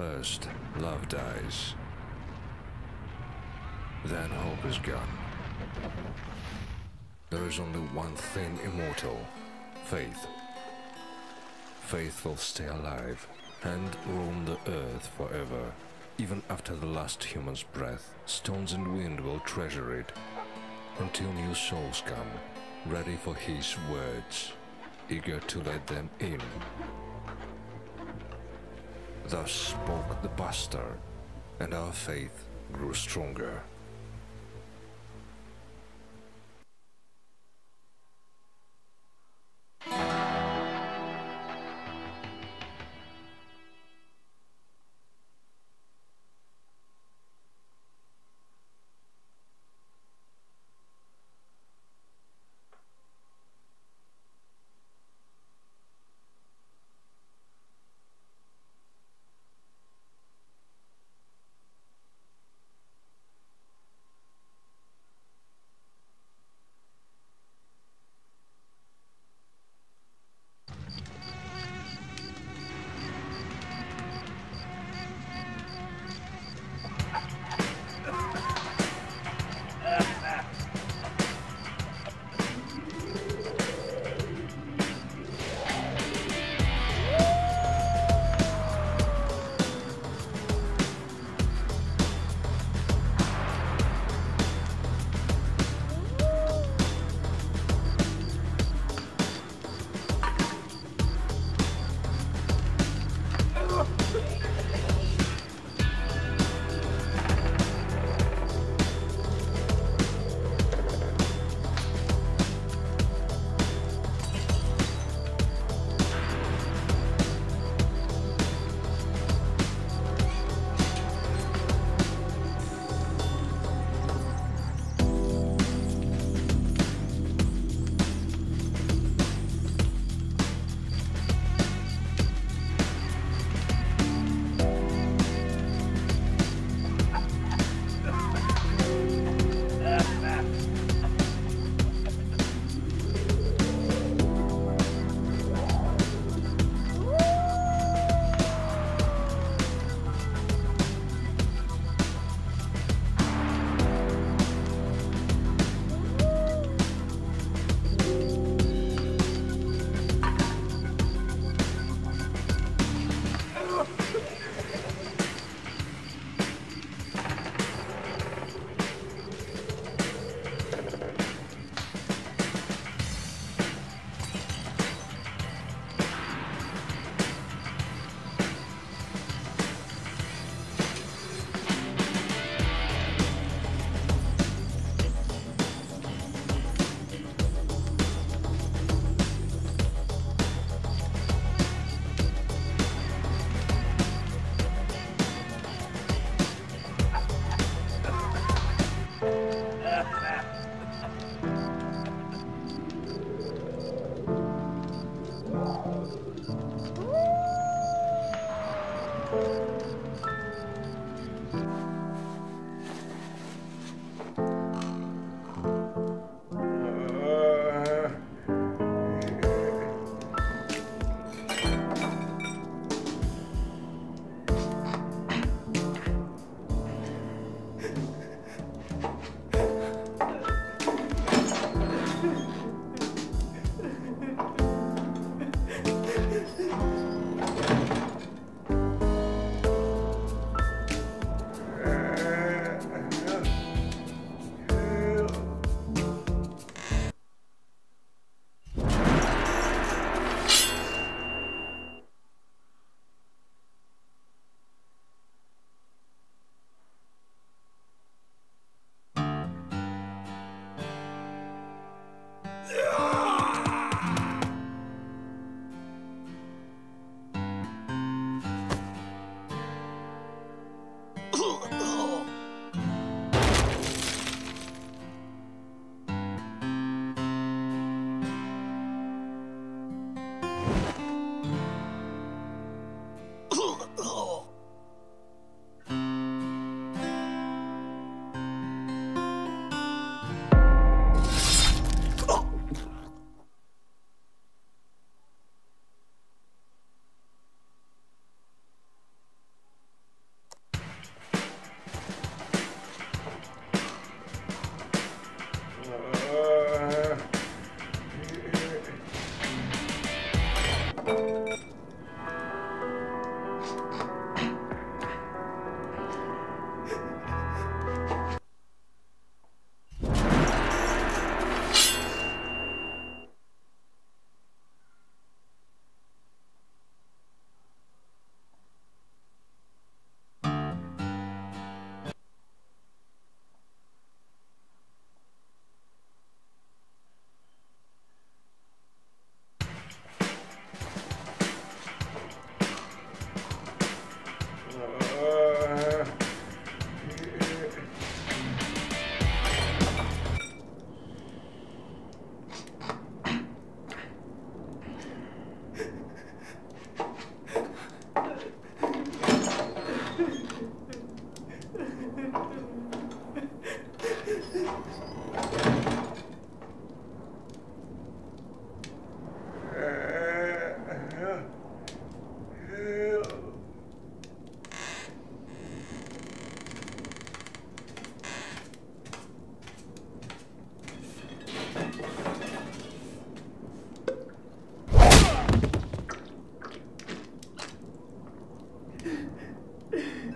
First, love dies. Then hope is gone. There is only one thing immortal faith. Faith will stay alive and roam the earth forever. Even after the last human's breath, stones and wind will treasure it until new souls come, ready for his words, eager to let them in. Thus spoke the bastard, and our faith grew stronger.